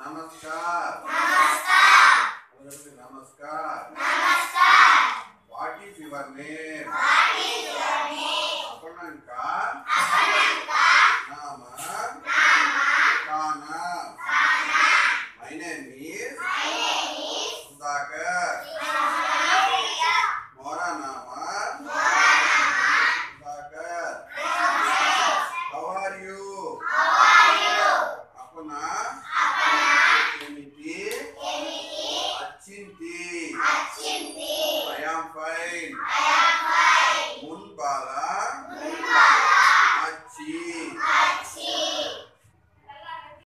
Namaskar. Namaskar. Namaskar. Namaskar. What is your name? What is your name? Apananka. Apananka. Nama. Nama. Kana. Kana. My name is. I am fine. I am